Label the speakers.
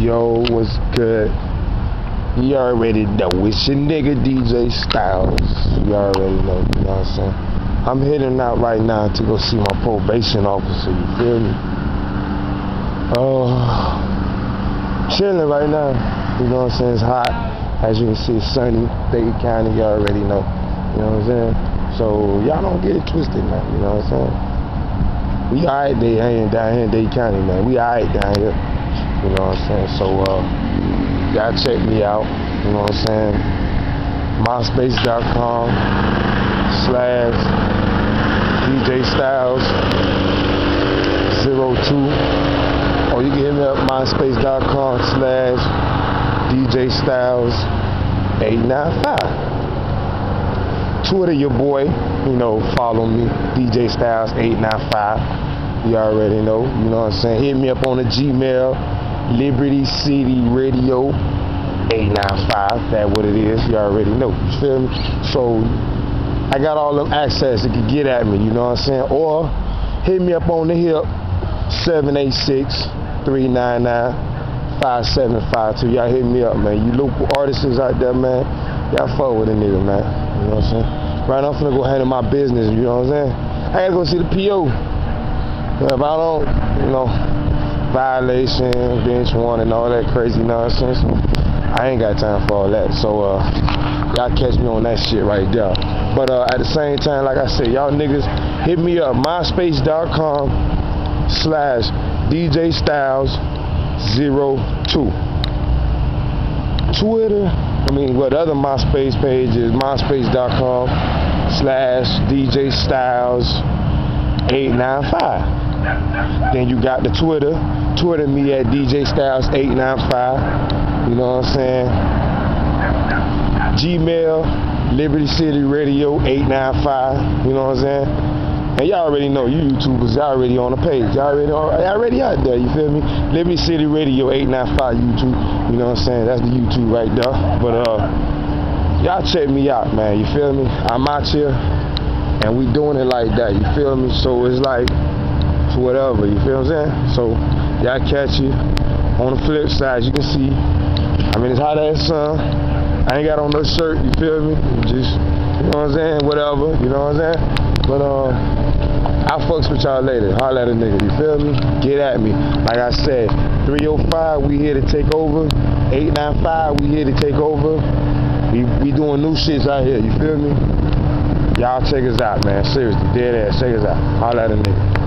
Speaker 1: Yo, what's good? You already know it's your nigga DJ Styles. You already know, you know what I'm saying? I'm heading out right now to go see my probation officer, you feel me? Oh, chilling right now. You know what I'm saying? It's hot. As you can see, it's sunny. Dade County, you already know. You know what I'm saying? So, y'all don't get it twisted, man. You know what I'm saying? We alright down here in Dade County, man. We alright down here. You know what I'm saying? So, uh, y'all check me out. You know what I'm saying? MySpace.com slash DJ Styles 02. Or you can hit me up MySpace.com slash DJ Styles 895. Twitter your boy, you know, follow me, DJ Styles 895. You already know, you know what I'm saying? Hit me up on the Gmail Liberty City Radio 895. That what it is. You already know. You feel me? So I got all them access that can get at me. You know what I'm saying? Or hit me up on the hip 786-399-5752. Y'all hit me up, man. You local artists out there, man. Y'all fuck with a nigga, man. You know what I'm saying? Right now, I'm finna go handle my business. You know what I'm saying? I gotta go see the PO. If I don't, you know, violation, bench warrant, and all that crazy nonsense. I ain't got time for all that. So uh, y'all catch me on that shit right there. But uh, at the same time, like I said, y'all niggas hit me up myspace.com slash DJ Styles 02. Twitter, I mean, what other MySpace page is myspace.com slash DJ Styles 895. Then you got the Twitter. Twitter me at DJ Styles 895. You know what I'm saying? Gmail, Liberty City Radio 895. You know what I'm saying? And y'all already know, you YouTubers, y'all already on the page. Y'all already, already out there, you feel me? Liberty City Radio 895 YouTube. You know what I'm saying? That's the YouTube right there. But uh, y'all check me out, man. You feel me? I'm out here and we doing it like that. You feel me? So it's like whatever. You feel what I'm saying? So y'all catch you. On the flip side, you can see. I mean, it's hot as sun. I ain't got on no shirt. You feel me? Just you know what I'm saying? Whatever. You know what I'm saying? But uh, I fucks with y'all later. Holla at a nigga. You feel me? Get at me. Like I said, 305, we here to take over. 895, we here to take over. We, we doing new shits out here. You feel me? Y'all check us out, man. Seriously, dead ass. Check us out. Holla at a nigga.